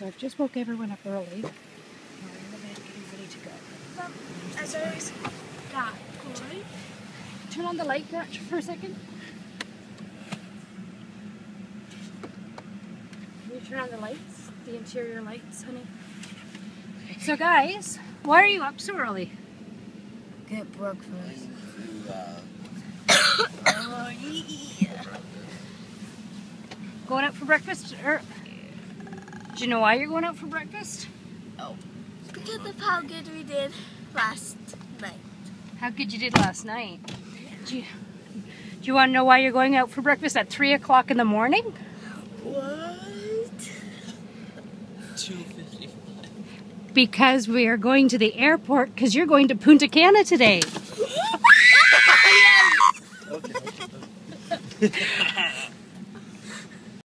So I've just woke everyone up early. We're in the bed getting ready to go. As always, boy. Turn on the light for a second. Can you turn on the lights? The interior lights, honey? So guys, why are you up so early? Get breakfast. Oh, yeah. Going out for breakfast? Or do you know why you're going out for breakfast? Oh, because of how good we did last night. How good you did last night. Do you, do you want to know why you're going out for breakfast at 3 o'clock in the morning? What? 255. Because we are going to the airport because you're going to Punta Cana today. Okay.